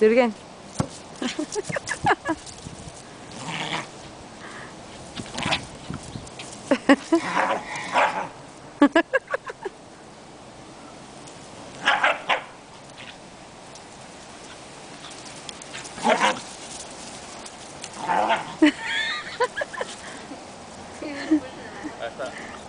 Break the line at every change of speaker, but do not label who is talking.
Do it again. That's that.